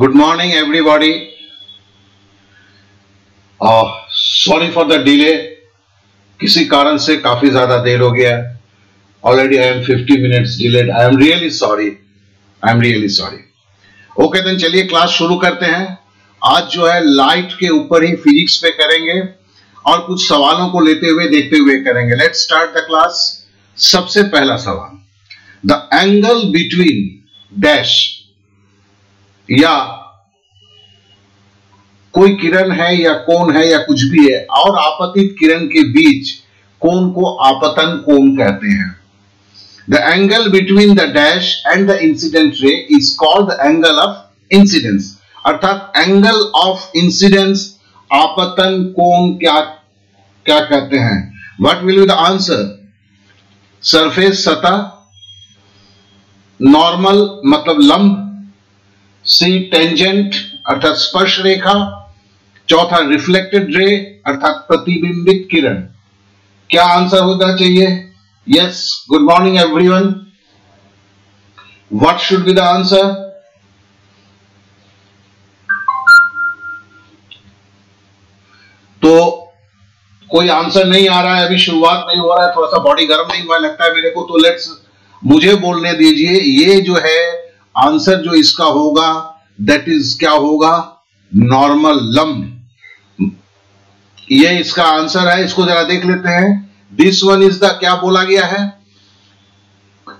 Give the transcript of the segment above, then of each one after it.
Good morning, everybody. Sorry for the delay किसी कारण से काफ़ी ज़्यादा देर हो गया already I am 50 minutes delayed I am really sorry I am really sorry okay then चलिए क्लास शुरू करते हैं। आज जो है लाइट के ऊपर ही फिजिक्स पे करेंगे और कुछ सवालों को लेते हुए देखते हुए करेंगे। लेट्स स्टार्ट द क्लास सबसे पहला सवाल. द एंगल बिटवीन डैश या कोई किरण है या कोण है या कुछ भी है, और आपतित किरण के बीच कोण को आपतन कोण कहते हैं। The angle between the dash and the incident ray is called the angle of incidence अर्थात एंगल ऑफ़ इंसिडेंस आपतन कोण क्या क्या कहते हैं? What will be the answer surface सतह नॉर्मल मतलब लंब सी टेंजेंट अर्थात स्पर्श रेखा, चौथा रिफ्लेक्टेड रे अर्थात प्रतिबिंबित किरण। क्या आंसर होना चाहिए? Yes good morning everyone what should be the answer तो कोई आंसर नहीं आ रहा है, अभी शुरुआत नहीं हो रहा है, थोड़ा सा बॉडी गर्म नहीं हुआ लगता है मेरे को तो लेट्स मुझे बोलने दीजिए, ये जो है आंसर जो इसका होगा दैट इज़ क्या होगा? नॉर्मल लंब ये इसका आंसर है, इसको जरा देख लेते हैं। दिस वन इज़ द क्या बोला गया है?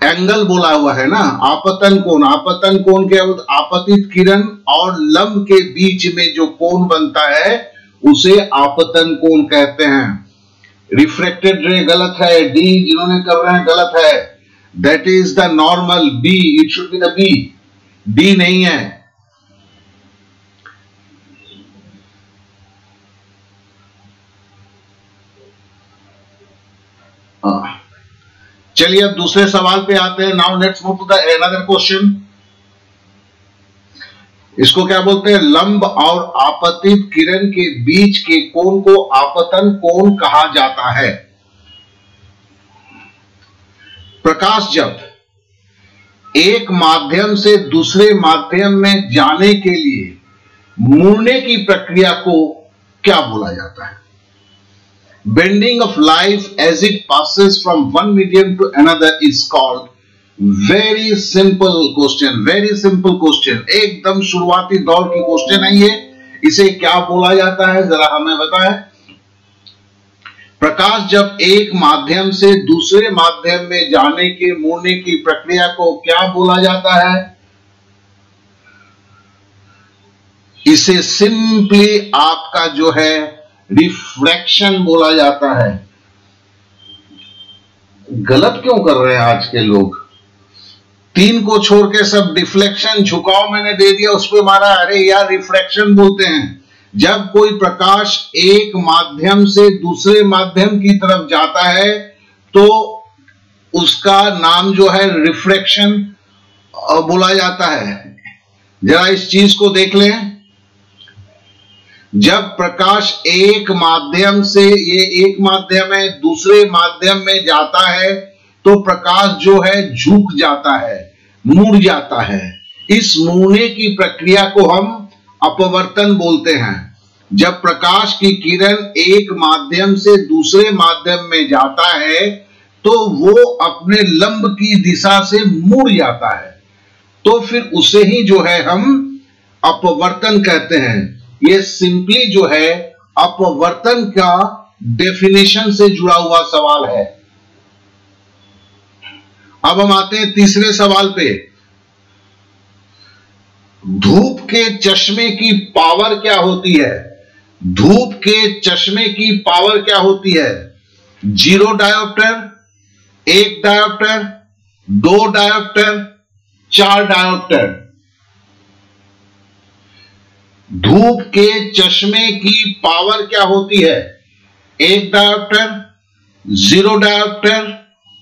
एंगल बोला हुआ है ना? आपतन कोण आपतन कोण के आपतित किरण और लंब के बीच में जो कोण बनता है, उसे आपतन कोण कहते हैं। रिफ्रेक्टेड रे गलत है डी जिन्होंने कर रहे हैं, गलत है। That is the normal B it should be the B D नहीं है। हाँ। चलिए अब दूसरे सवाल पे आते हैं। Now let's move to the another question इसको क्या बोलते हैं? लंब और आपतित किरण के बीच के कोण को आपतन कोण कहा जाता है। प्रकाश जब एक माध्यम से दूसरे माध्यम में जाने के लिए मुड़ने की प्रक्रिया को क्या बोला जाता है? Bending of light as it passes from one medium to another is called very simple question very simple question एकदम शुरुआती दौर की क्वेश्चन है ये। इसे क्या बोला जाता है? जरा हमें बताएँ। प्रकाश जब एक माध्यम से दूसरे माध्यम में जाने के, मुड़ने की प्रक्रिया को क्या बोला जाता है? इसे सिंपली आपका जो है रिफ्लेक्शन बोला जाता है। गलत क्यों कर रहे हैं आज के लोग? तीन को छोड़ के सब डिफ्लेक्शन झुकाव मैंने दे दिया, उस पर मारा, अरे यार रिफ्लेक्शन बोलते हैं। जब कोई प्रकाश एक माध्यम से दूसरे माध्यम की तरफ़ जाता है तो उसका नाम जो है रिफ्रैक्शन बोला जाता है। जरा इस चीज़ को देख लें। जब प्रकाश एक माध्यम से, ये एक माध्यम है, दूसरे माध्यम में जाता है तो प्रकाश जो है झुक जाता है, मुड़ जाता है। इस मुड़ने की प्रक्रिया को हम अपवर्तन बोलते हैं। जब प्रकाश की किरण एक माध्यम से दूसरे माध्यम में जाता है तो वो अपने लंब की दिशा से मुड़ जाता है। तो फिर उसे ही जो है हम अपवर्तन कहते हैं। ये सिंपली जो है, अपवर्तन का डेफिनेशन से जुड़ा हुआ सवाल है। अब हम आते हैं तीसरे सवाल पे। धूप के चश्मे की पावर क्या होती है? धूप के चश्मे की पावर क्या होती है? ज़ीरो डायोप्टर एक डायोप्टर दो डायोप्टर चार डायोप्टर धूप के चश्मे की पावर क्या होती है? एक डायोप्टर ज़ीरो डायोप्टर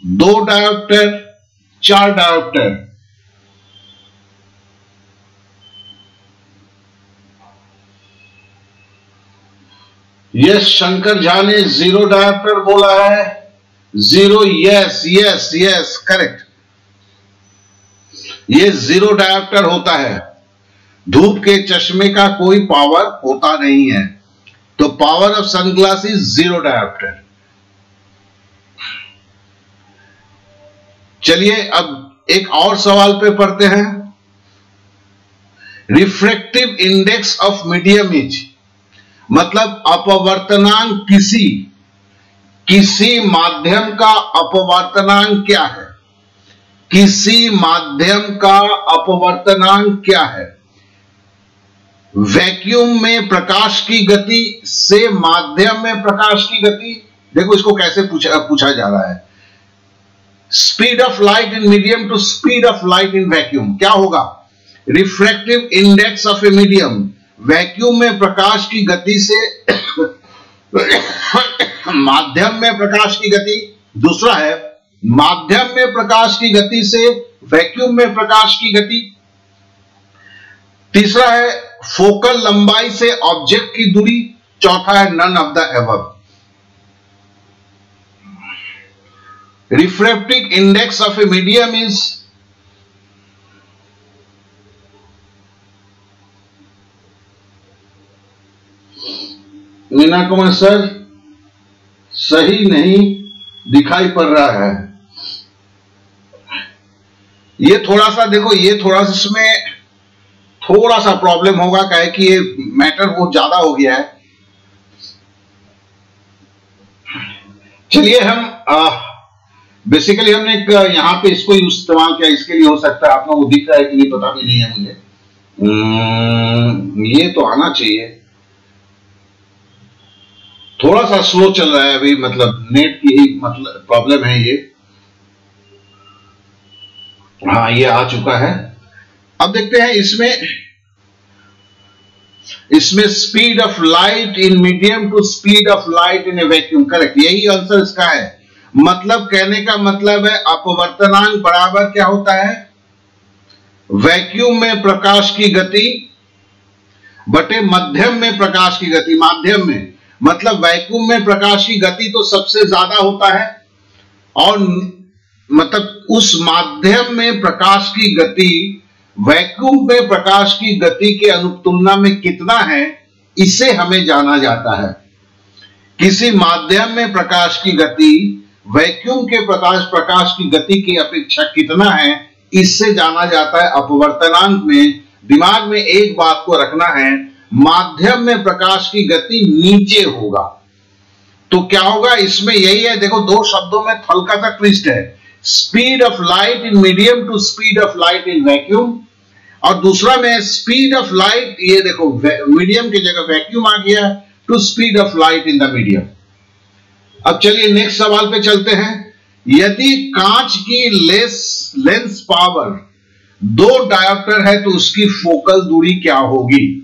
दो डायोप्टर चार डायोप्टर यस, शंकर झा ने ज़ीरो डायोप्टर बोला है। Zero yes yes yes, correct. ये ज़ीरो डायोप्टर होता है। धूप के चश्मे का कोई पावर होता नहीं है। तो power of sunglasses zero dioptre चलिए, अब एक और सवाल पे पढ़ते हैं। Refractive index of medium is मतलब अपवर्तनांक किसी किसी माध्यम का अपवर्तनांक क्या है? किसी माध्यम का अपवर्तनांक क्या है? वैक्यूम में प्रकाश की गति से माध्यम में प्रकाश की गति? देखो इसको कैसे पूछा पूछा जा रहा है। Speed of light in medium to speed of light in vacuum, क्या होगा? Refractive index of a medium vacuum में प्रकाश की गति से, माध्यम में प्रकाश की गति, दूसरा है, माध्यम में प्रकाश की गति से वैक्यूम में प्रकाश की गति। तीसरा है, फोकल लंबाई से ऑब्जेक्ट की दूरी। चौथा है none of the ever refractive index of a medium is Kumar sir सही नहीं दिखाई पड़ रहा है। ये थोड़ा सा देखो ये थोड़ा सा इसमें थोड़ा सा प्रॉब्लम होगा कहे कि ये मैटर बहुत ज़्यादा हो गया है। चलिए हम आ, बेसिकली हमने एक यहाँ पे इसको इस्तेमाल किया इसके लिए हो सकता है आप लोगों दिख रहा है कि नहीं पता भी नहीं है मुझे। हम्म, ये तो आना चाहिए। थोड़ा सा स्लो चल रहा है अभी मतलब नेट की ही मतलब प्रॉब्लम है ये। हाँ ये आ चुका है। अब देखते हैं इसमें इसमें speed of light in medium to speed of light in a vacuum correct यही आंसर इसका है। मतलब कहने का मतलब है अपवर्तनांक बराबर क्या होता है? वैक्यूम में प्रकाश की गति बटे मध्यम में प्रकाश की गति, माध्यम में। मतलब वैक्यूम में प्रकाश की गति तो सबसे ज़्यादा होता है और मतलब उस माध्यम में प्रकाश की गति वैक्यूम में प्रकाश की गति के अनुतुलना में कितना है, इसे हमें जाना जाता है। किसी माध्यम में प्रकाश की गति वैक्यूम के प्रकाश प्रकाश की गति की अपेक्षा कितना है, इससे जाना जाता है अपवर्तनांक में। दिमाग में एक बात को रखना है माध्यम में प्रकाश की गति नीचे होगा। तो क्या होगा? इसमें यही है, देखो, दो शब्दों में हल्का सा ट्विस्ट है। Speed of light in medium to speed of light in vacuum और दूसरा में स्पीड ऑफ़ लाइट ये देखो मीडियम की जगह वैक्यूम आ गया to speed of light in the medium अब चलिए नेक्स्ट सवाल पे चलते हैं। यदि कांच की लेस लेंस पावर दो डायोप्टर है तो उसकी फोकल दूरी क्या होगी?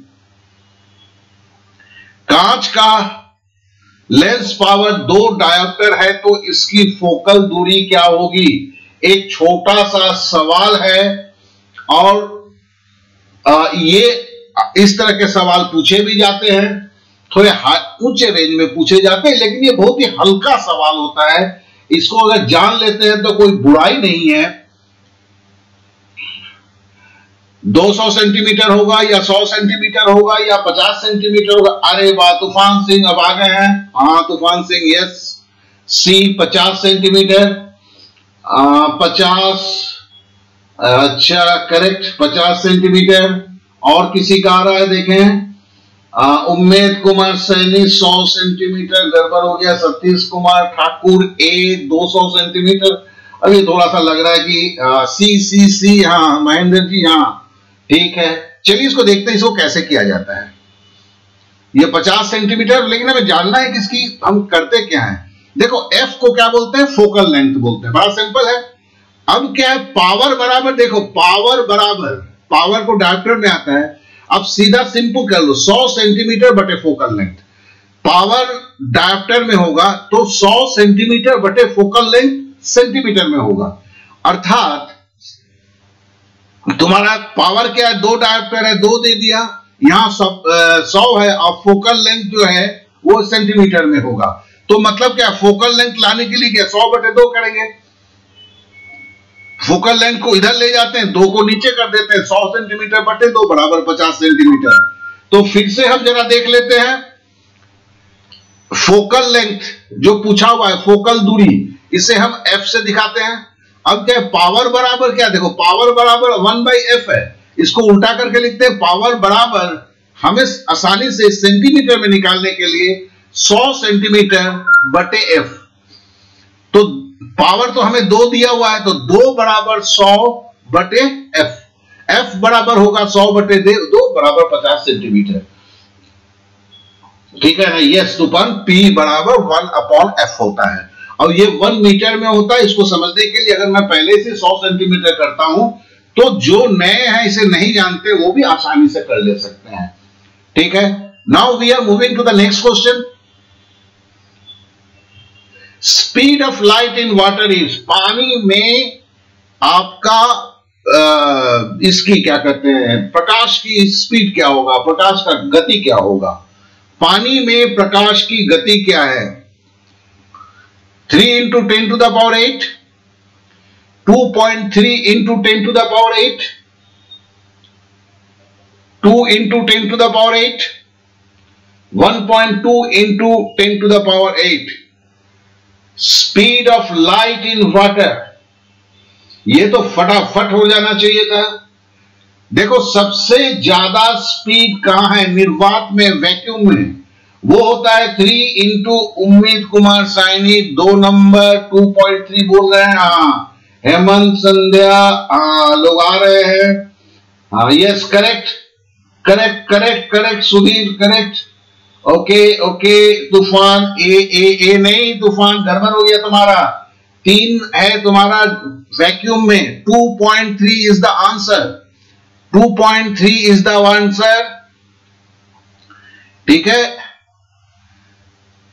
कांच का लेंस पावर दो डायोप्टर है तो इसकी फोकल दूरी क्या होगी? एक छोटा सा सवाल है, और ये इस तरह के सवाल पूछे भी जाते हैं। थोड़े ऊँचे रेंज में पूछे जाते हैं, लेकिन ये बहुत ही हल्का सवाल होता है। इसको अगर जान लेते हैं तो कोई बुराई नहीं है। 200 सेंटीमीटर होगा या 100 सेंटीमीटर होगा या 50 सेंटीमीटर होगा? अरे वाह तूफ़ान सिंह अब आ गए हैं। हाँ तूफ़ान सिंह यस सी 50 सेंटीमीटर। पचास अच्छा करेक्ट 50 सेंटीमीटर। और किसी का आ रहा है देखें। उम्मेद कुमार सैनी 100 सेंटीमीटर गड़बड़ हो गया। Satish Kumar Thakur A 200 centimetre. अभी थोड़ा सा लग रहा है कि आ, सी सी सी हाँ महेंद्र जी हाँ। ठीक है। चलिए इसको देखते हैं, इसको कैसे किया जाता है। ये 50 सेंटीमीटर, लेकिन हमें जानना है कि इसकी हम करते क्या है। देखो एफ़ को क्या बोलते हैं? फोकल लेंथ बोलते हैं। बड़ा सिंपल है। अब क्या है? पावर बराबर, देखो, पावर बराबर। पावर को डायरेक्टर में आता है। अब सीधा सिंपल कर लो 100 सेंटीमीटर बटे फोकल लेंथ। पावर डायोप्टर में होगा तो 100 सेंटीमीटर बटे फोकल लेंथ सेंटीमीटर में होगा। अर्थात तुम्हारा पावर क्या है? दो डायोप्टर है, दो दे दिया। यहाँ सौ है और फोकल लेंथ जो है, वो सेंटीमीटर में होगा। तो मतलब क्या फोकल लेंथ लाने के लिए क्या, सौ बटे दो करेंगे? फोकल लेंथ को इधर ले जाते हैं, दो को नीचे कर देते हैं, सौ सेंटीमीटर बटे दो बराबर पचास सेंटीमीटर तो फिर से हम जरा देख लेते हैं। फोकल लेंथ जो पूछा हुआ है फोकल दूरी, इसे हम एफ़ से दिखाते हैं। अब क्या पावर बराबर क्या? देखो पावर बराबर वन बाई एफ़ है। इसको उल्टा करके लिखते हैं पावर बराबर हमें आसानी से सेंटीमीटर में निकालने के लिए 100 सेंटीमीटर बटे एफ़ तो पावर तो हमें दो दिया हुआ है तो दो बराबर 100 बटे एफ़ एफ़ बराबर होगा 100 बटे दो बराबर 50 सेंटीमीटर ठीक है यस सुपन पी बराबर वन अपॉन एफ़ होता है। और ये वन मीटर में होता है इसको समझने के लिए अगर मैं पहले से सौ सेंटीमीटर करता हूँ तो जो नए हैं इसे नहीं जानते वो भी आसानी से कर ले सकते हैं। ठीक है? Now we are moving to the next question speed of light in water is पानी में आपका आ, इसकी क्या कहते हैं प्रकाश की स्पीड क्या होगा प्रकाश का गति क्या होगा? पानी में प्रकाश की गति क्या है? Three into ten to the power eight two point three into ten to the power eight two into ten to the power eight one point two into ten to the power eight speed of light in water ये तो फटाफट हो जाना चाहिए था। देखो, सबसे ज़्यादा स्पीड कहाँ है? निर्वात में वैक्यूम में। वो होता है थ्री इंटू उम्मीद कुमार साइनी, दो नंबर टू पॉइंट थ्री बोल रहे हैं। हाँ हेमंत संध्या हाँ लोग आ रहे हैं। हाँ yes correct correct correct correct Sudhir correct okay okay Toofan, A A ए नहीं, तूफ़ान गड़बड़ हो गया तुम्हारा। तीन है तुम्हारा वैक्यूम में। 2.3 is the answer 2.3 is the answer ठीक है?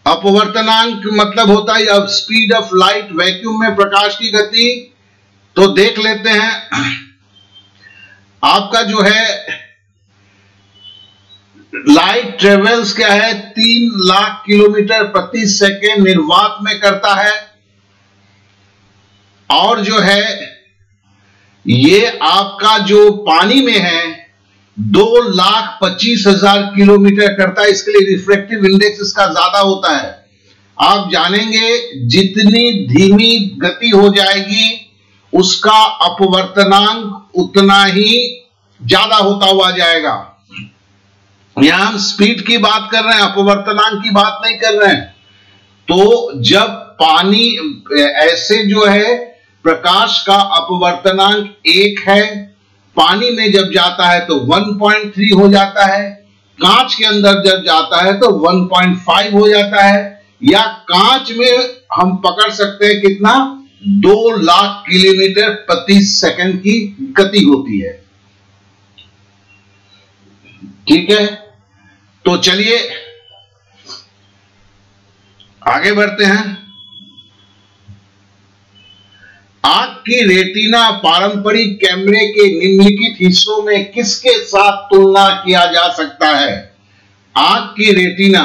अपवर्तनांक मतलब होता है अब स्पीड ऑफ़ लाइट वैक्यूम में प्रकाश की गति। तो देख लेते हैं। आपका जो है लाइट ट्रेवल्स क्या है? तीन लाख किलोमीटर प्रति सेकेंड निर्वात में करता है। और जो है, ये आपका जो पानी में है दो लाख पच्चीस हज़ार किलोमीटर करता है, इसके लिए रिफ्लेक्टिव इंडेक्स इसका ज़्यादा होता है। आप जानेंगे, जितनी धीमी गति हो जाएगी, उसका अपवर्तनांक उतना ही ज़्यादा होता हुआ जाएगा। यहाँ हम स्पीड की बात कर रहे हैं, अपवर्तनांक की बात नहीं कर रहे हैं। तो जब पानी, ऐसे जो है, प्रकाश का अपवर्तनांक एक है पानी में जब जाता है तो 1.3 हो जाता है, कांच के अंदर जब जाता है तो 1.5 हो जाता है, या कांच में हम पकड़ सकते हैं कितना? दो लाख किलोमीटर प्रति सेकंड की गति होती है। ठीक है? तो चलिए, आगे बढ़ते हैं। आँख की रेटिना पारंपरिक कैमरे के निम्नलिखित हिस्सों में किसके साथ तुलना किया जा सकता है? आँख की रेटिना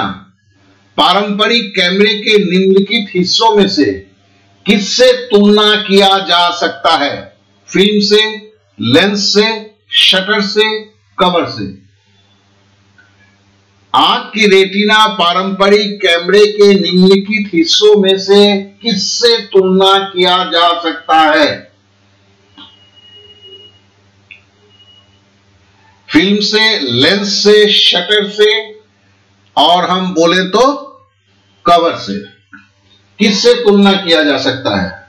पारंपरिक कैमरे के निम्नलिखित हिस्सों में से किससे तुलना किया जा सकता है? फ़िल्म से, लेंस से, शटर से, कवर से। आँख की रेटिना पारंपरिक कैमरे के निम्नलिखित हिस्सों में से किससे तुलना किया जा सकता है? फ़िल्म से, लेंस से, शटर से, और हम बोले तो कवर से। किससे तुलना किया जा सकता है?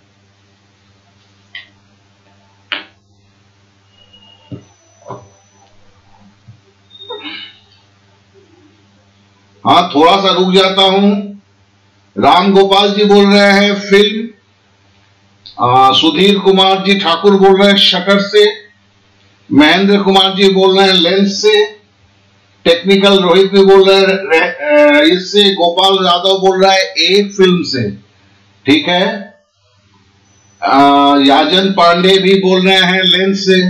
हाँ थोड़ा सा रुक जाता हूँ। राम गोपाल जी बोल रहे हैं फ़िल्म। सुधीर कुमार जी ठाकुर बोल रहे हैं शटर से। महेंद्र कुमार जी बोल रहे हैं लेंस से। टेक्निकल रोहित भी बोल रहे हैं इससे। गोपाल यादव बोल रहा है एक फ़िल्म से। ठीक है? आ, याजन पांडे भी बोल रहे हैं लेंस से।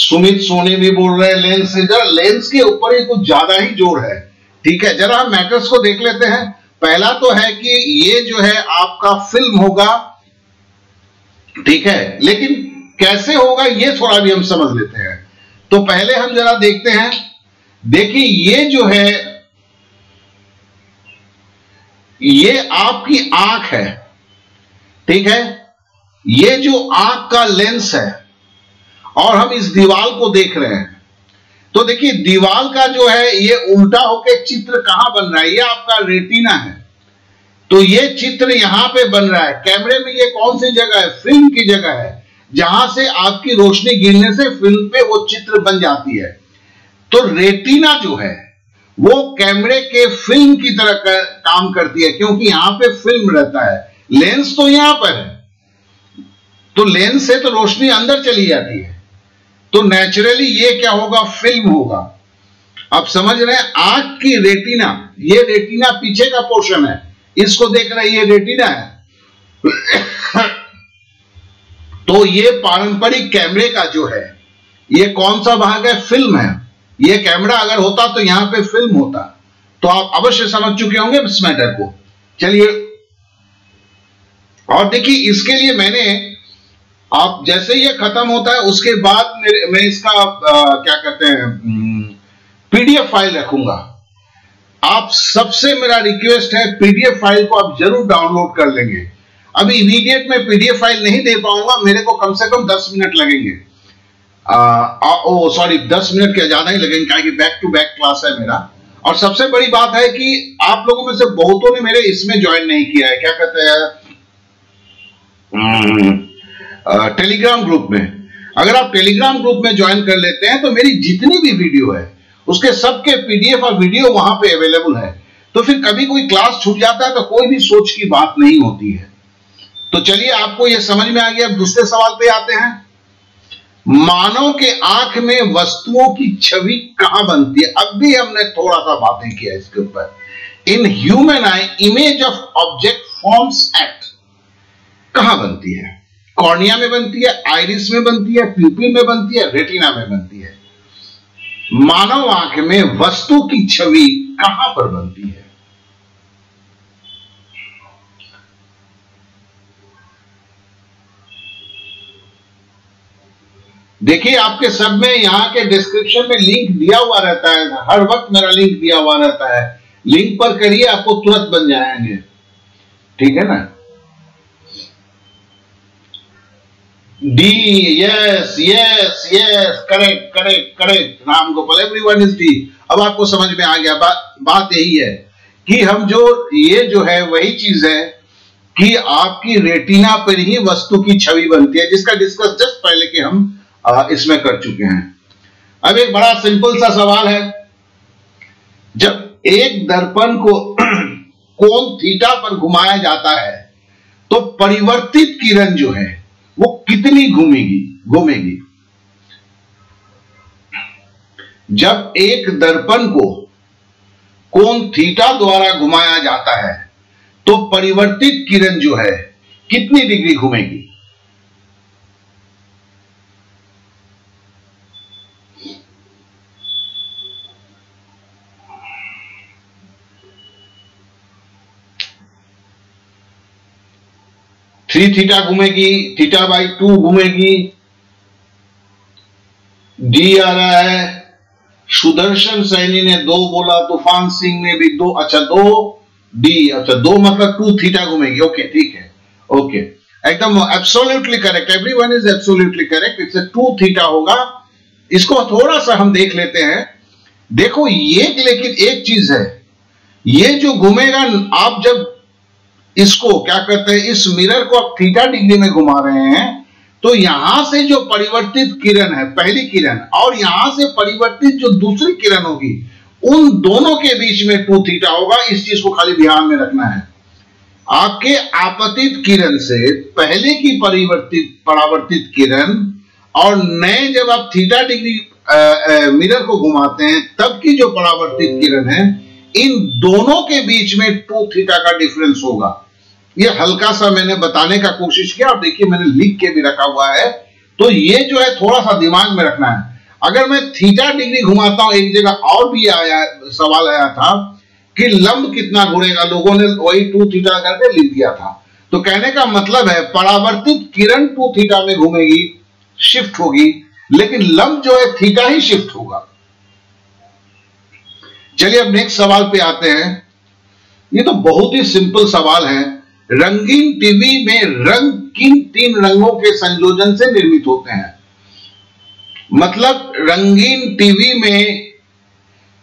सुमित सोनी भी बोल रहे हैं लेंस से। जरा लेंस के ऊपर ही कुछ ज़्यादा ही ज़ोर है। ठीक है, जरा हम मैटर्स को देख लेते हैं। पहला तो है कि ये जो है आपका फ़िल्म होगा, ठीक है, लेकिन कैसे होगा ये थोड़ा भी हम समझ लेते हैं। तो पहले हम जरा देखते हैं। देखिए, ये जो है, ये आपकी आँख है, ठीक है? ये जो आँख का लेंस है, और हम इस दीवार को देख रहे हैं। तो देखिए दीवाल का जो है ये उल्टा होके चित्र कहाँ बन रहा है? ये आपका रेटिना है। तो ये चित्र यहाँ पे बन रहा है। कैमरे में ये कौन सी जगह है? फ़िल्म की जगह है जहाँ से आपकी रोशनी गिरने से फ़िल्म पे वो चित्र बन जाती है। तो रेटिना जो है वो कैमरे के फ़िल्म की तरह कर, काम करती है क्योंकि यहाँ पे फ़िल्म रहता है। लेंस तो यहाँ पर है। तो लेंस से तो रोशनी अंदर चली जाती है। तो नेचुरली ये क्या होगा? फ़िल्म होगा। आप समझ रहे हैं? आँख की रेटिना ये रेटिना पीछे का पोर्शन है। इसको देख रहे ये रेटिना है। तो ये पारंपरिक कैमरे का जो है, ये कौन सा भाग है? फ़िल्म है। ये कैमरा अगर होता तो यहाँ पे फ़िल्म होता। तो आप अवश्य समझ चुके होंगे इस मैटर को। चलिए। और देखिए, इसके लिए मैंने आप जैसे ही ये खत्म होता है उसके बाद मेरे मैं इसका आ, क्या कहते हैं पीडीएफ फ़ाइल रखूँगा। आप सबसे मेरा रिक्वेस्ट है पीडीएफ फ़ाइल को आप ज़रूर डाउनलोड कर लेंगे। अभी इमीडिएट में पीडीएफ फ़ाइल नहीं दे पाऊँगा मेरे को कम से कम दस मिनट लगेंगे। सॉरी दस मिनट क्या ज़्यादा ही लगेंगे बैक टू बैक क्लास है मेरा। और सबसे बड़ी बात है कि आप लोगों में से बहुतों ने मेरे इसमें ज्वाइन नहीं किया है। क्या कहते हैं टेलीग्राम ग्रुप में। अगर आप टेलीग्राम ग्रुप में ज्वाइन कर लेते हैं तो मेरी जितनी भी वीडियो है, उसके सबके पीडीएफ और वीडियो वहाँ पे अवेलेबल है। तो फिर कभी कोई क्लास छूट जाता है तो कोई भी सोच की बात नहीं होती है। तो चलिए, आपको यह समझ में आ गया, अब दूसरे सवाल पे आते हैं। मानव के आँख में वस्तुओं की छवि कहाँ बनती है? अब भी हमने थोड़ा सा बातें किया इसके ऊपर। In human eye image of object forms at कहाँ बनती है? कॉर्निया में बनती है आइरिस में बनती है प्यूपिल में बनती है, रेटिना में बनती है। मानव आँख में वस्तु की छवि कहाँ पर बनती है? देखिए, आपके सब में यहाँ के डिस्क्रिप्शन में लिंक दिया हुआ रहता है, हर वक्त मेरा लिंक दिया हुआ रहता है। लिंक पर करिए, आपको तुरंत बन जाएँगे। ठीक है ना? D yes yes yes correct correct correct Ram Gopal everyone is D अब आपको समझ में आ गया बात बात यही है कि हम जो, ये जो है, वही चीज़ है कि आपकी रेटिना पर ही वस्तु की छवि बनती है, जिसका डिस्कस जस्ट पहले के हम इसमें कर चुके हैं। अब एक बड़ा सिंपल सा सवाल है। जब एक दर्पण को कोण थीटा पर घुमाया जाता है तो परिवर्तित किरण जो है वो कितनी घूमेगी? घूमेगी। जब एक दर्पण को कोण थीटा द्वारा घुमाया जाता है तो परिवर्तित किरण जो है, कितनी डिग्री घूमेगी? थ्री थीटा घूमेगी, थीटा बाई टू घूमेगी। डी आ रहा है, सुदर्शन सैनी ने दो बोला, तूफ़ान सिंह ने भी दो अच्छा दो, डी अच्छा दो मतलब टू थीटा घूमेगी, ओके, ठीक है, ओके। एकदम absolutely correct every one is absolutely correct it's two theta होगा। इसको थोड़ा सा हम देख लेते हैं। देखो, ये लेकिन एक चीज़ है, ये जो घूमेगा, आप जब इसको क्या कहते हैं, इस मिरर को आप थीटा डिग्री में घुमा रहे हैं तो यहाँ से जो परिवर्तित किरण है, पहली किरण, और यहाँ से परिवर्तित जो दूसरी किरण होगी, उन दोनों के बीच में टू थीटा होगा, इस चीज़ को खाली ध्यान में रखना है। आपके आपतित किरण से पहले की परिवर्तित, परावर्तित किरण, और नए जब आप थीटा डिग्री मिरर को घुमाते हैं, तब की जो परावर्तित किरण है इन दोनों के बीच में टू थीटा का डिफरेंस होगा। ये हल्का सा मैंने बताने का कोशिश किया और देखिए मैंने लिख के भी रखा हुआ है। तो ये जो है, थोड़ा सा दिमाग में रखना है। अगर मैं थीटा डिग्री घुमाता हूँ, एक जगह और भी आया, सवाल आया था कि लंब कितना घुड़ेगा लोगों ने वही टू थीटा करके लिख दिया था। तो कहने का मतलब है, परावर्तित किरण टू थीटा में घूमेगी शिफ्ट होगी, लेकिन लंब जो है थीटा ही शिफ्ट होगा। चलिए अब नेक्स्ट सवाल पे आते हैं। ये तो बहुत ही सिंपल सवाल है। रंगीन टीवी में रंग किन तीन रंगों के संयोजन से निर्मित होते हैं? मतलब रंगीन टीवी में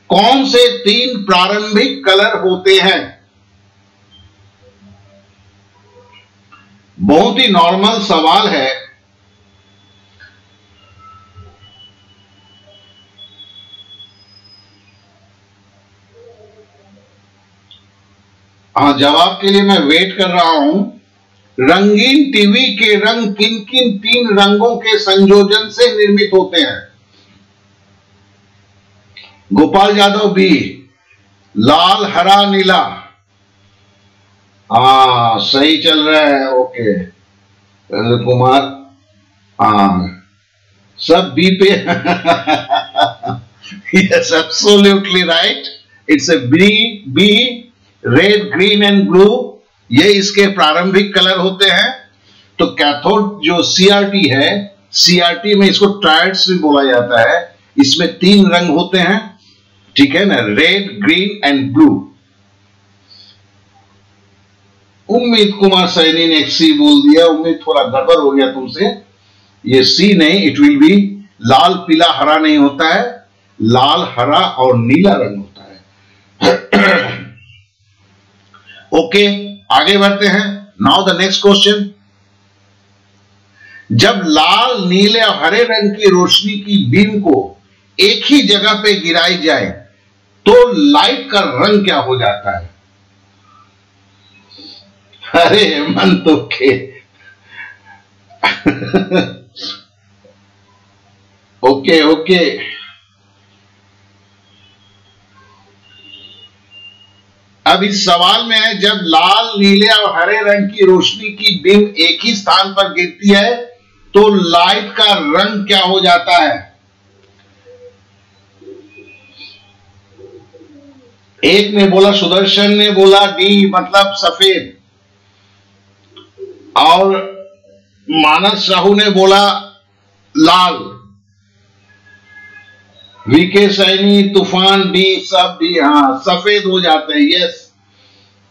कौन से तीन प्रारंभिक कलर होते हैं? बहुत ही नॉर्मल सवाल है। हाँ जवाब के लिए मैं वेट कर रहा हूँ। रंगीन टीवी के रंग किन किन तीन रंगों के संयोजन से निर्मित होते हैं? गोपाल यादव बी लाल, हरा, नीला। हाँ सही चल रहा है, ओके। कुमार हाँ सब बी पे। Yes absolutely right it's a B B red green and blue ये इसके प्रारंभिक कलर होते हैं। तो कैथोड जो सीआरटी है सीआरटी में इसको ट्रायड्स भी बोला जाता है। इसमें तीन रंग होते हैं। ठीक है ना? रेड ग्रीन एंड ब्लू उम्मीद कुमार सैनी ने सी बोल दिया। उम्मीद थोड़ा गड़बड़ हो गया तुमसे। ये सी नहीं इट विल बी लाल, पीला, हरा नहीं होता है। लाल, हरा और नीला रंग होता है ओके आगे बढ़ते हैं। नाउ द नेक्स्ट क्वेश्चन जब लाल, नीले और हरे रंग की रोशनी की बीम को एक ही जगह पे गिराई जाए तो लाइट का रंग क्या हो जाता है? अरे मन तो के ओके ओके अब इस सवाल में है, जब लाल, नीले और हरे रंग की रोशनी की बिंब एक ही स्थान पर गिरती है तो लाइट का रंग क्या हो जाता है? एक ने बोला सुदर्शन, ने बोला डी मतलब सफ़ेद। और मानस साहू ने बोला लाल। वीके सैनी, तूफ़ान डी सब डी हाँ सफ़ेद हो जाते हैं यस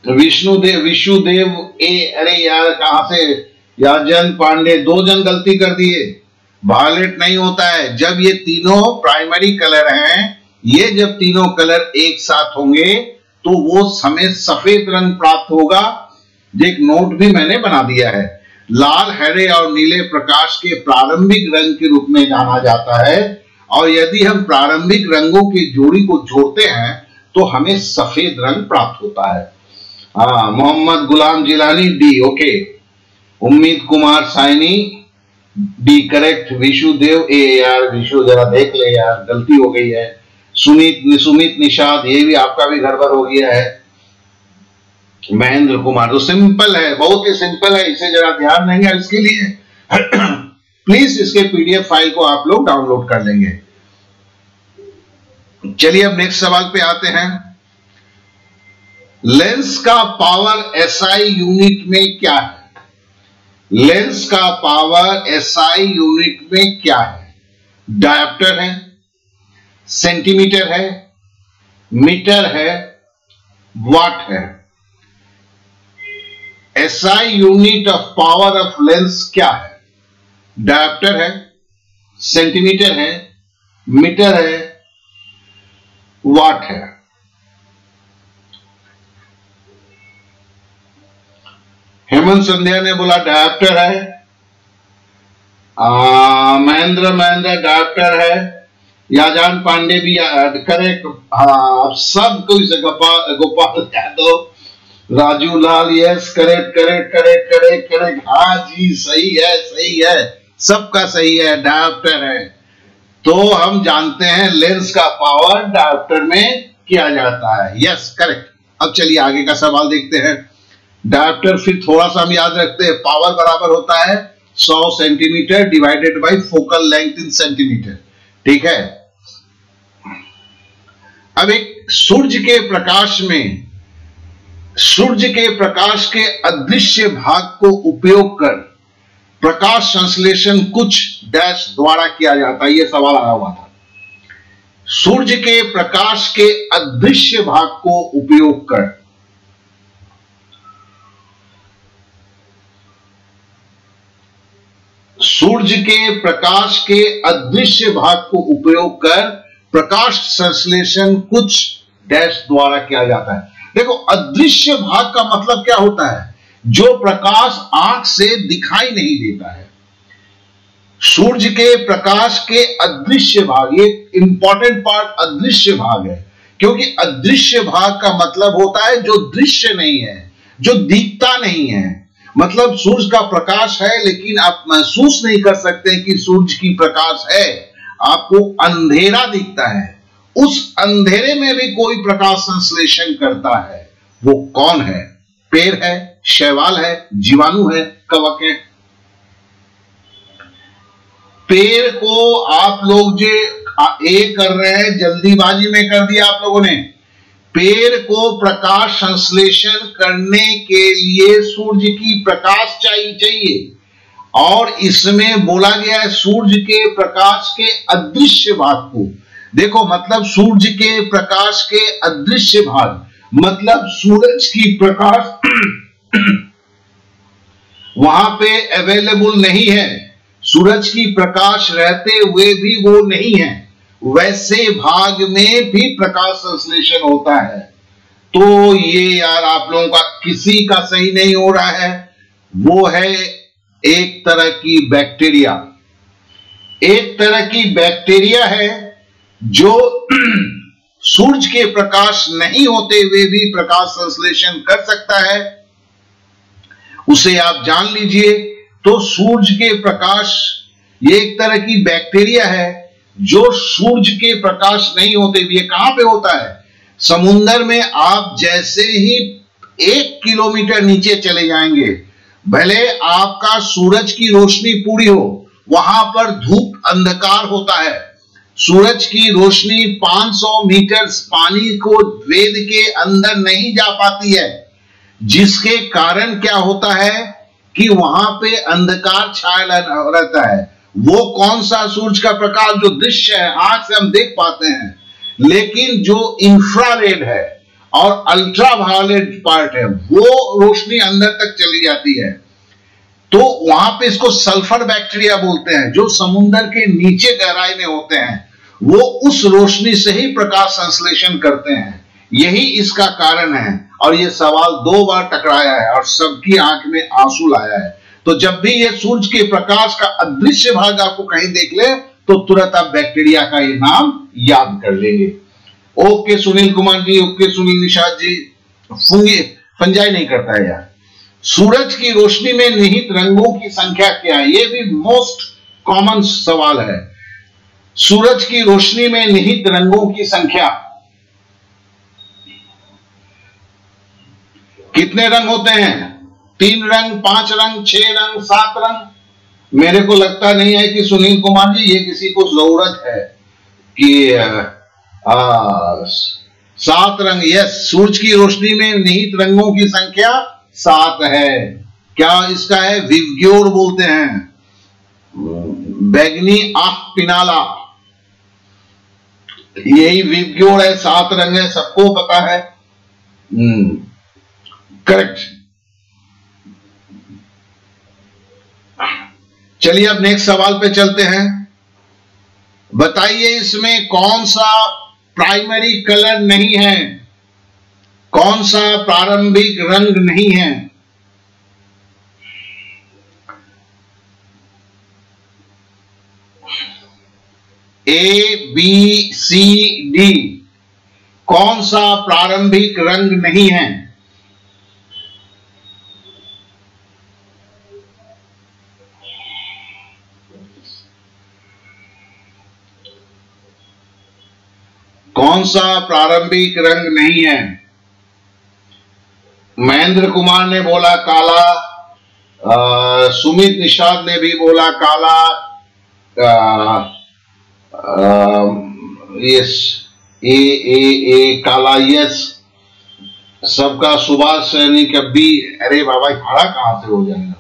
विष्णु देव विष्णुदेव विष्णुदेव ए, अरे यार, कहा से? याजन पांडे, दो जन गलती कर दिए। वायलेट नहीं होता है। जब ये तीनों प्राइमरी कलर हैं, ये जब तीनों कलर एक साथ होंगे तो वो हमें सफ़ेद रंग प्राप्त होगा। एक नोट भी मैंने बना दिया है। लाल, हरे और नीले प्रकाश के प्रारंभिक रंग के रूप में जाना जाता है। और यदि हम प्रारंभिक रंगों की जोड़ी को जोड़ते हैं तो हमें सफ़ेद रंग प्राप्त होता है। हाँ Mohammad Ghulam Jilani D okay Umeed Kumar Saini D correct Vishu Dev A यार, विशु, जरा देख ले यार, गलती हो गई है। सुमित सुमित निषाद, ये भी आपका भी गड़बड़ हो गया है। महेंद्र कुमार तो सिंपल है, बहुत ही सिंपल है, इसे जरा ध्यान देंगे इसके लिए। प्लीज़ इसके पीडीएफ फ़ाइल को आप लोग डाउनलोड कर लेंगे। चलिए अब नेक्स्ट सवाल पे आते हैं। लेंस का पावर एसआई यूनिट में क्या है? लेंस का पावर एसआई यूनिट में क्या है? डायप्टर है सेंटीमीटर है मीटर है वाट है। SI unit of power of lens क्या है? डायप्टर है, सेंटीमीटर है, मीटर है, वाट है। हेमंत संध्या ने बोला, डायप्टर है। महेंद्र महेंद्र, डायप्टर है। याजान पांडे भी करेक्ट हाँ सब कोई से Gopal Gopal Yadav Raju Lal yes correct correct correct correct correct हाँ जी, सही है सही है। सबका सही है डायोप्टर है। तो हम जानते हैं लेंस का पावर डायोप्टर में किया जाता है। यस करेक्ट अब चलिए आगे का सवाल देखते हैं। डायोप्टर फिर थोड़ा सा हम याद रखते हैं पावर बराबर होता है 100 centimetre divided by focal length in centimetre ठीक है? अब एक सूर्य के प्रकाश में, सूर्य के प्रकाश के अदृश्य भाग को उपयोग कर प्रकाश संश्लेषण कुछ डैश द्वारा किया जाता है यह सवाल आया हुआ था। सूर्य के प्रकाश के अदृश्य भाग को उपयोग कर। सूर्य के प्रकाश के अदृश्य भाग को उपयोग कर प्रकाश संश्लेषण कुछ डैश द्वारा किया जाता है। देखो, अदृश्य भाग का मतलब क्या होता है? जो प्रकाश आँख से दिखाई नहीं देता है। सूर्य के प्रकाश के अदृश्य भाग, ये इंपॉर्टेंट पार्ट अदृश्य भाग है। क्योंकि अदृश्य भाग का मतलब होता है जो दृश्य नहीं है, जो दिखता नहीं है। मतलब सूर्य का प्रकाश है, लेकिन आप महसूस नहीं कर सकते कि सूर्य की प्रकाश है। आपको अंधेरा दिखता है। उस अंधेरे में भी कोई प्रकाश संश्लेषण करता है। वो कौन है? पेड़ है। शैवाल है, जीवाणु है, कवक है। पेड़ को आप लोग जो ए कर रहे हैं, जल्दीबाजी में कर दिया आप लोगों ने। पेड़ को प्रकाश संश्लेषण करने के लिए सूर्य की प्रकाश चाहिए चाहिए। और इसमें बोला गया है, सूर्य के प्रकाश के अदृश्य भाग को। देखो मतलब सूर्य के प्रकाश के अदृश्य भाग मतलब सूरज की प्रकाश वहाँ पे अवेलेबल नहीं है। सूरज की प्रकाश रहते हुए भी वो नहीं है। वैसे भाग में भी प्रकाश संश्लेषण होता है। तो ये यार आप लोगों का किसी का सही नहीं हो रहा है। वो है एक तरह की बैक्टीरिया एक तरह की बैक्टीरिया है जो सूर्य के प्रकाश नहीं होते हुए भी प्रकाश संश्लेषण कर सकता है। उसे आप जान लीजिए। तो सूर्य के प्रकाश ये एक तरह की बैक्टीरिया है, जो सूर्य के प्रकाश नहीं होते। ये कहाँ पे होता है? समुन्दर में आप जैसे ही एक किलोमीटर नीचे चले जाएँगे, भले आपका सूरज की रोशनी पूरी हो, वहाँ पर धूप अंधकार होता है। सूरज की रोशनी 500 मीटर पानी को वेद के अंदर नहीं जा पाती है। जिसके कारण क्या होता है कि वहाँ पे अंधकार छाया रहता है। वो कौन सा सूरज का प्रकाश जो दृश्य है आँख से हम देख पाते हैं। लेकिन जो इंफ्रारेड है और अल्ट्रा वायलेट पार्ट है, वो रोशनी अंदर तक चली जाती है। तो वहाँ पे इसको सल्फ़र बैक्टीरिया बोलते हैं, जो समुन्द्र के नीचे गहराई में होते हैं, वो उस रोशनी से ही प्रकाश संश्लेषण करते हैं। यही इसका कारण है। और ये सवाल दो बार टकराया है और सबकी आँख में आँसू लाया है। तो जब भी ये सूर्य के प्रकाश का अदृश्य भाग आपको कहीं देख ले तो तुरंत आप बैक्टीरिया का ये नाम याद कर लेंगे। Okay, Sunil Kumar ji, okay, Sunil Nishad ji, fungi fungi नहीं करता है यार। सूरज की रोशनी में निहित रंगों की संख्या क्या है? ये भी मोस्ट कॉमन सवाल है। सूरज की रोशनी में निहित रंगों की संख्या कितने रंग होते हैं? तीन रंग, पाँच रंग, छह रंग, सात रंग? मेरे को लगता नहीं है कि सुनील कुमार जी, ये किसी को ज़रूरत है कि सात रंग, यस, सूरज की रोशनी में निहित रंगों की संख्या सात है। क्या इसका है? विवग्योर बोलते हैं। बैगनी आख पिनाला। यही विवग्योर है, सात रंग है, सबको पता है। करेक्ट चलिए अब नेक्स्ट सवाल पे चलते हैं। बताइए इसमें कौन सा प्राइमरी कलर नहीं है? कौन सा प्रारंभिक रंग नहीं है? ए बी सी डी कौन सा प्रारंभिक रंग नहीं है? कौन सा प्रारंभिक रंग नहीं है? महेंद्र कुमार ने बोला काला आ, सुमित निषाद ने भी बोला काला यस ए ए ए काला यस सबका सुभाष सैनी कभी अरे बाबा खड़ा कहाँ से हो जाएगा?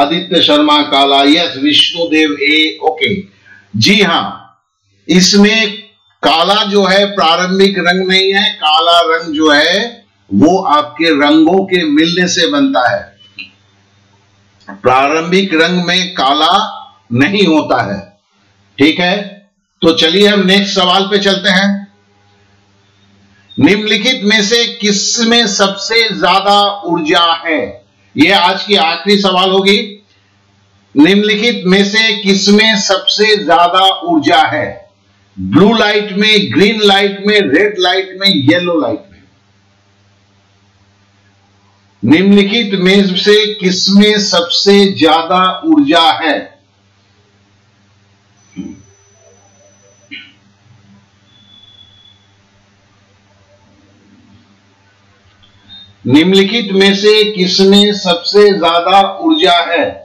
आदित्य शर्मा काला यस विष्णुदेव ए ओके. जी हाँ इसमें काला जो है प्रारंभिक रंग नहीं है, काला रंग जो है, वो आपके रंगों के मिलने से बनता है। प्रारंभिक रंग में काला नहीं होता है। ठीक है? तो चलिए हम नेक्स्ट सवाल पे चलते हैं। निम्नलिखित में से किसमें सबसे ज़्यादा ऊर्जा है? यह आज की आखिरी सवाल होगी। निम्नलिखित में से किसमें सबसे ज़्यादा ऊर्जा है? ब्लू लाइट में, ग्रीन लाइट में, रेड लाइट में, येलो लाइट में। निम्नलिखित में से किसमें सबसे ज़्यादा ऊर्जा है? निम्नलिखित में से किसमें सबसे ज़्यादा ऊर्जा है?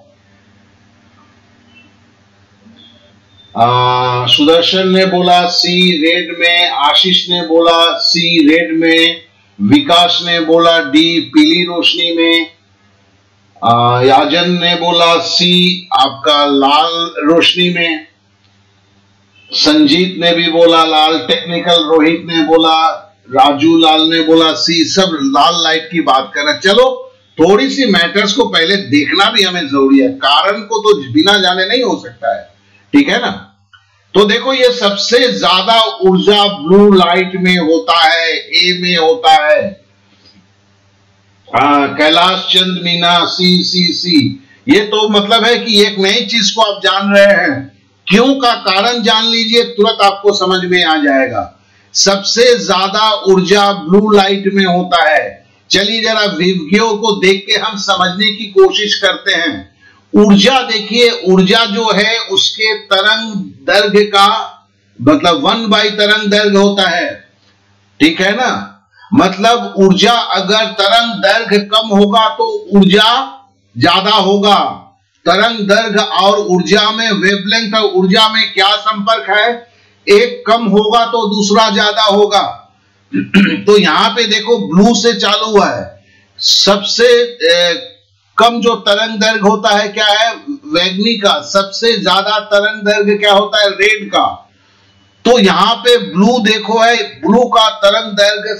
सुदर्शन ने बोला, सी रेड में, आशीष ने बोला, सी रेड में, विकास ने बोला, डी पीली रोशनी में याजन ने बोला, सी आपका लाल रोशनी में, संजीत ने भी बोला, लाल टेक्निकल, रोहित ने बोला, राजू लाल ने बोला, सी सब लाल लाइट की बात कर रहे चलो, थोड़ी सी मैटर्स को पहले देखना भी हमें ज़रूरी है, कारण को तो बिना जाने नहीं हो सकता है। ठीक है ना? तो देखो, ये सबसे ज़्यादा ऊर्जा ब्लू लाइट में होता है ए में होता है। कैलाश चंद मीना सी सी सी ये तो मतलब है कि एक नई चीज़ को आप जान रहे हैं। क्यों का कारण जान लीजिए, तुरंत आपको समझ में आ जाएगा। सबसे ज़्यादा ऊर्जा ब्लू लाइट में होता है। चलिए जरा विज्ञों को देख के हम समझने की कोशिश करते हैं। ऊर्जा देखिए, ऊर्जा जो है उसके तरंग दैर्घ्य का मतलब वन बाई तरंग दैर्घ्य होता है। ठीक है ना? मतलब ऊर्जा अगर तरंग दैर्घ्य कम होगा तो ऊर्जा ज़्यादा होगा। तरंग दैर्घ्य और ऊर्जा में वेवलेंथ और ऊर्जा में क्या संपर्क है? एक कम होगा तो दूसरा ज़्यादा होगा। तो यहाँ पे देखो, ब्लू से चालू हुआ है। सबसे कम जो तरंग दैर्घ्य होता है, क्या है? वैग्नि का। सबसे ज़्यादा तरंग दैर्घ्य क्या होता है? रेड का। तो यहाँ पे ब्लू देखो है, ब्लू का तरंग दैर्घ्य,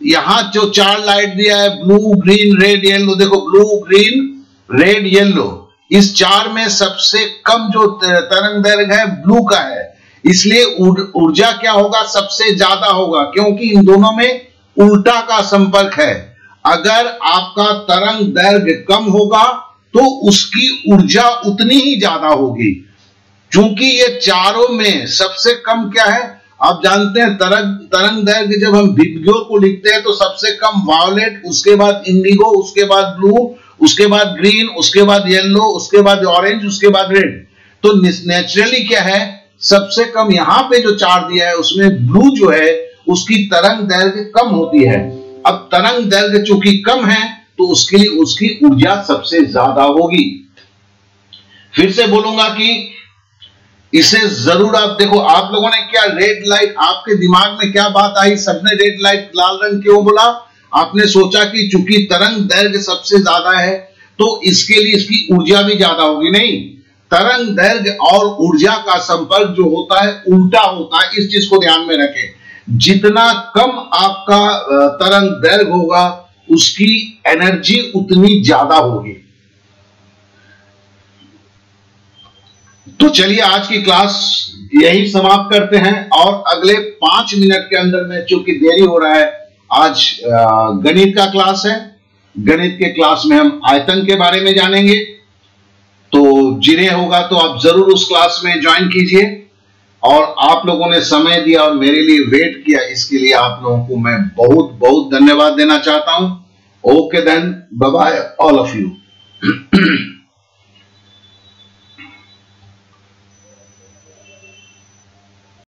यहाँ जो चार लाइट दिया है, ब्लू, ग्रीन, रेड, येलो, देखो, ब्लू, ग्रीन, रेड, येलो। इस चार में सबसे कम जो तरंग दैर्घ्य है, ब्लू का है। इसलिए ऊर्जा क्या होगा? सबसे ज़्यादा होगा, क्योंकि इन दोनों में उल्टा का संपर्क है। अगर आपका तरंग दैर्घ्य कम होगा तो उसकी ऊर्जा उतनी ही ज़्यादा होगी। क्योंकि ये चारों में सबसे कम क्या है? आप जानते हैं, तरंग तरंग दैर्घ्य जब हम विब्योर को लिखते हैं तो सबसे कम वायोलेट उसके बाद इंडिगो उसके बाद ब्लू उसके बाद ग्रीन उसके बाद येलो उसके बाद ऑरेंज उसके बाद रेड तो नेचुरली क्या है? सबसे कम यहाँ पे जो चार दिया है, उसमें ब्लू जो है, उसकी तरंग दैर्घ्य कम होती है। अब तरंग दैर्घ्य चूँकि कम है तो उसके लिए उसकी ऊर्जा सबसे ज़्यादा होगी। फिर से बोलूँगा कि इसे ज़रूर आप देखो, आप लोगों ने क्या रेड लाइट आपके दिमाग में क्या बात आई? सबने रेड लाइट लाल रंग क्यों बोला? आपने सोचा कि चूँकि तरंग दैर्घ्य सबसे ज़्यादा है तो इसके लिए इसकी ऊर्जा भी ज़्यादा होगी। नहीं, तरंग दैर्घ्य और ऊर्जा का संपर्क जो होता है, उल्टा होता है, इस चीज़ को ध्यान में रखें। जितना कम आपका तरंग दैर्घ्य होगा, उसकी एनर्जी उतनी ज़्यादा होगी। तो चलिए आज की क्लास यही समाप्त करते हैं और अगले पाँच मिनट के अंदर में चूँकि देरी हो रहा है, आज गणित का क्लास है। गणित के क्लास में हम आयतन के बारे में जानेंगे। तो जिन्हें होगा तो आप ज़रूर उस क्लास में ज्वाइन कीजिए। और आप लोगों ने समय दिया और मेरे लिए वेट किया, इसके लिए आप लोगों को मैं बहुत बहुत धन्यवाद देना चाहता हूँ। Okay then bye all of you